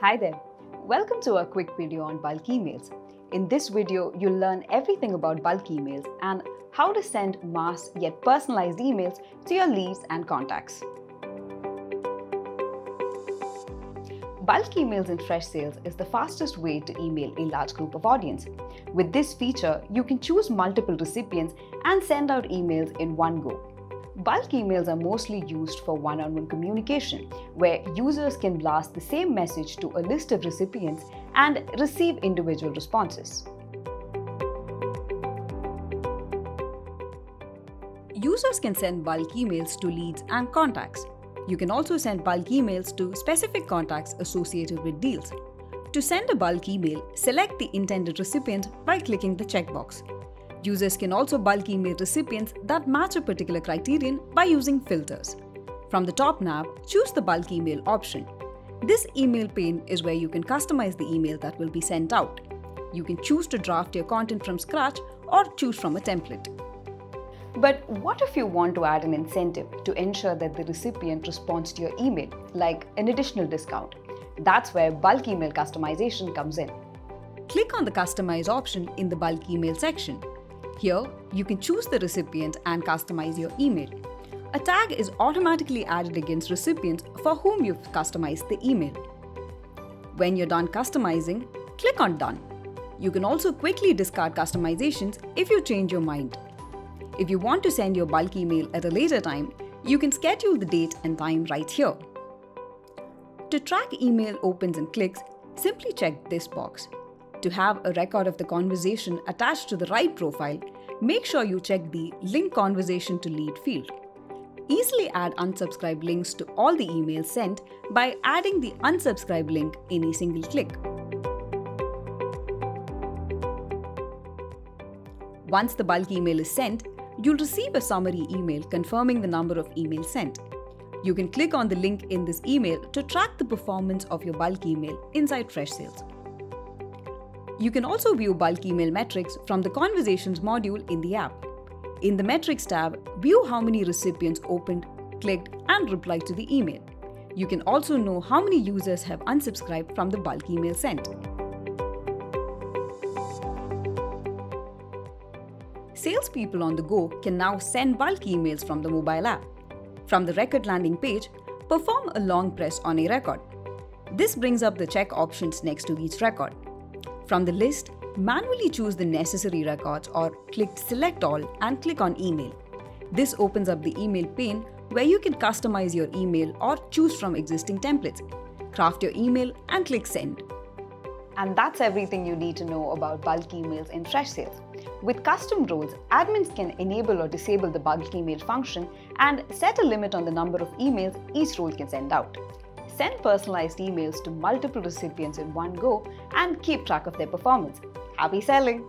Hi there. Welcome to a quick video on bulk emails. In this video, you'll learn everything about bulk emails and how to send mass yet personalized emails to your leads and contacts. Bulk emails in Freshsales is the fastest way to email a large group of audience. With this feature, you can choose multiple recipients and send out emails in one go. Bulk emails are mostly used for one on one communication, where users can blast the same message to a list of recipients and receive individual responses. Users can send bulk emails to leads and contacts. You can also send bulk emails to specific contacts associated with deals. To send a bulk email, select the intended recipient by clicking the checkbox. Users can also bulk email recipients that match a particular criterion by using filters. From the top nav, choose the bulk email option. This email pane is where you can customize the email that will be sent out. You can choose to draft your content from scratch or choose from a template. But what if you want to add an incentive to ensure that the recipient responds to your email, like an additional discount? That's where bulk email customization comes in. Click on the Customize option in the bulk email section here, you can choose the recipient and customize your email. A tag is automatically added against recipients for whom you've customized the email. When you're done customizing, click on Done. You can also quickly discard customizations if you change your mind. If you want to send your bulk email at a later time, you can schedule the date and time right here. To track email opens and clicks, simply check this box. To have a record of the conversation attached to the right profile, make sure you check the Link Conversation to Lead field. Easily add unsubscribe links to all the emails sent by adding the unsubscribe link in a single click. Once the bulk email is sent, you'll receive a summary email confirming the number of emails sent. You can click on the link in this email to track the performance of your bulk email inside Freshsales. You can also view bulk email metrics from the Conversations module in the app. In the Metrics tab, view how many recipients opened, clicked, and replied to the email. You can also know how many users have unsubscribed from the bulk email sent. Salespeople on the go can now send bulk emails from the mobile app. From the record landing page, perform a long press on a record. This brings up the check options next to each record. From the list, manually choose the necessary records or click Select All and click on Email. This opens up the email pane where you can customize your email or choose from existing templates. Craft your email and click Send. And that's everything you need to know about bulk emails in Freshsales. With custom roles, admins can enable or disable the bulk email function and set a limit on the number of emails each role can send out send personalized emails to multiple recipients in one go, and keep track of their performance. Happy selling!